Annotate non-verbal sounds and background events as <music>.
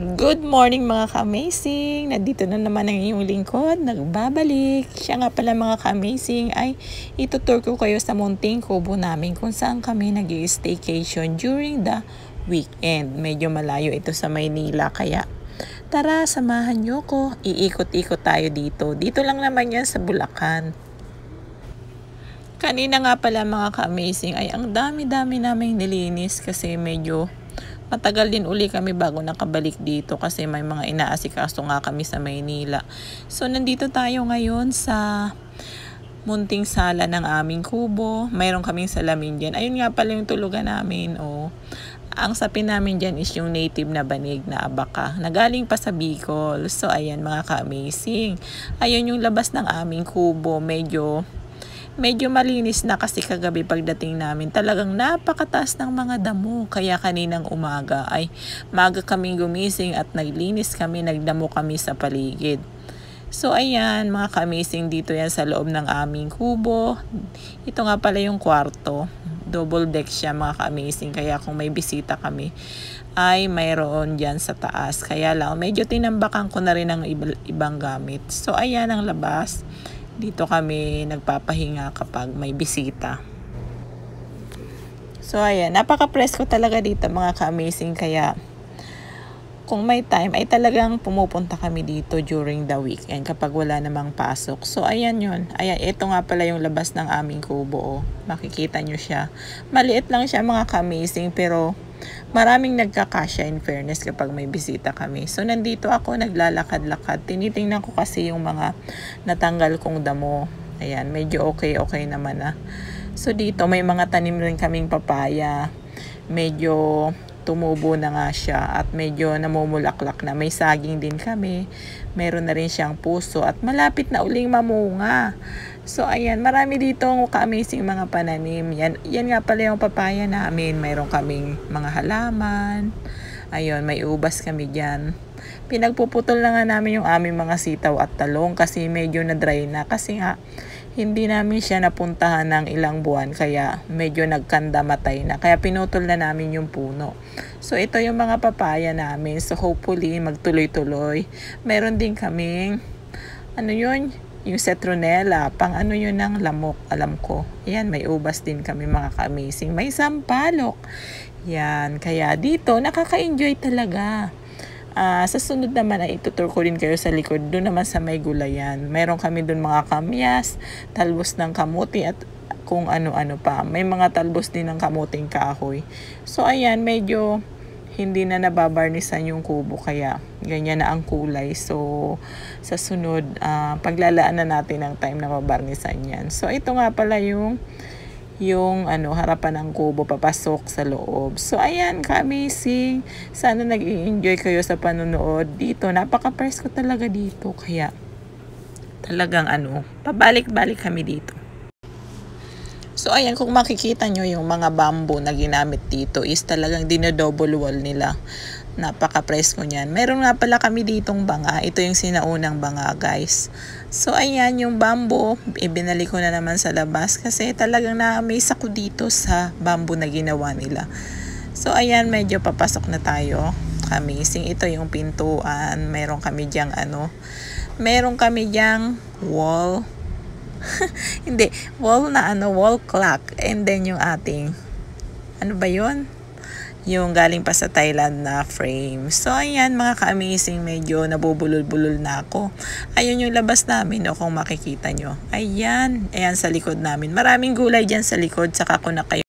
Good morning mga ka-amazing! Nandito na naman ang iyong lingkod, nagbabalik. Siya nga pala mga ka-amazing ay itutur ko kayo sa munting kubo namin kung saan kami nag staycation during the weekend. Medyo malayo ito sa Maynila kaya tara samahan nyo ko. Iikot-ikot tayo dito. Dito lang naman yan sa Bulacan. Kanina nga pala mga ka-amazing ay ang dami-dami naming nilinis kasi medyo matagal din uli kami bago nakabalik dito kasi may mga inaasikaso nga kami sa Maynila. So nandito tayo ngayon sa munting sala ng aming kubo. Mayroon kaming salamin dyan. Ayun nga pala yung tulugan namin. Oh. Ang sapin namin dyan is yung native na banig na abaka. Nagaling pa sa Bicol. So ayan mga ka-amazing. Ayun yung labas ng aming kubo. Medyo medyo malinis na kasi kagabi pagdating namin. Talagang napakataas ng mga damo. Kaya kaninang umaga ay maga kaming gumising at naglinis kami, nagdamo kami sa paligid. So ayan, mga ka-amazing dito yan sa loob ng aming kubo. Ito nga pala yung kwarto. Double deck siya mga ka-amazing. Kaya kung may bisita kami, ay mayroon dyan sa taas. Kaya lang, medyo tinambakan ko na rin ang ibang gamit. So ayan ang labas. Dito kami nagpapahinga kapag may bisita. So ayan, napaka-presko talaga dito mga ka-amazing kaya kung may time ay talagang pumupunta kami dito during the weekend kapag wala namang pasok. So ayan yun. Ayan, ito nga pala yung labas ng aming kubo. Oh. Makikita nyo siya. Maliit lang siya mga ka-amazing pero maraming nagkakasya in fairness kapag may bisita kami. So, nandito ako naglalakad-lakad. Tinitingnan ko kasi yung mga natanggal kong damo. Ayan, medyo okay-okay naman na. Ah. So, dito may mga tanim rin kaming papaya. Medyo tumubo na nga siya at medyo namumulaklak na. May saging din kami. Meron na rin siyang puso at malapit na uling mamunga. So, ayan, marami dito ka-amazing mga pananim. Yan, yan nga pala yung papaya namin. Mayroon kaming mga halaman. Ayun, may ubas kami dyan. Pinagpuputol na nga namin yung aming mga sitaw at talong kasi medyo na dry na. Kasi nga, hindi namin siya napuntahan ng ilang buwan kaya medyo nagkanda matay na. Kaya pinutol na namin yung puno. So ito yung mga papaya namin. So hopefully magtuloy-tuloy. Meron din kaming ano yun? Yung citronella, pang ano yun ng lamok, alam ko. Yan, may ubas din kami mga ka-amazing. May sampalok. Yan, kaya dito nakaka-enjoy talaga. Uh, sa sunod naman ay itutur ko rin kayo sa likod. Doon naman sa may gulayan. Meron kami doon mga kamyas, talbos ng kamuti at kung ano-ano pa. May mga talbos din ng kamuting kahoy. So ayan, medyo hindi na nababarnisan yung kubo kaya ganyan na ang kulay. So sa sunod, uh, paglalaan na natin ng time na mabarnisan yan. So ito nga pala yung yung ano harapan ng kubo papasok sa loob. So ayan, ka-amazing. Sana nag-enjoy kayo sa panonood dito. Napaka-presko talaga dito kaya talagang ano, pabalik-balik kami dito. So ayan, kung makikita nyo yung mga bamboo na ginamit dito is talagang dinodouble wall nila. Napaka-presko niyan. Meron nga pala kami ditong banga. Ito yung sinaunang banga guys. So ayan yung bamboo. Ibinalik ko na naman sa labas kasi talagang na-amaze ako dito sa bamboo na ginawa nila. So ayan medyo papasok na tayo. Amazing. Ito yung pintuan. Meron kami diyang ano. Meron kami diyang wall. <laughs> Hindi. Wall na ano. Wall clock. And then yung ating ano ba yun? Yung galing pa sa Thailand na frame. So, ayan mga ka-amazing, medyo nabubulol-bulol na ako. Ayun yung labas namin, no, kung makikita nyo. Ayan, ayan sa likod namin. Maraming gulay dyan sa likod, saka ko na kayo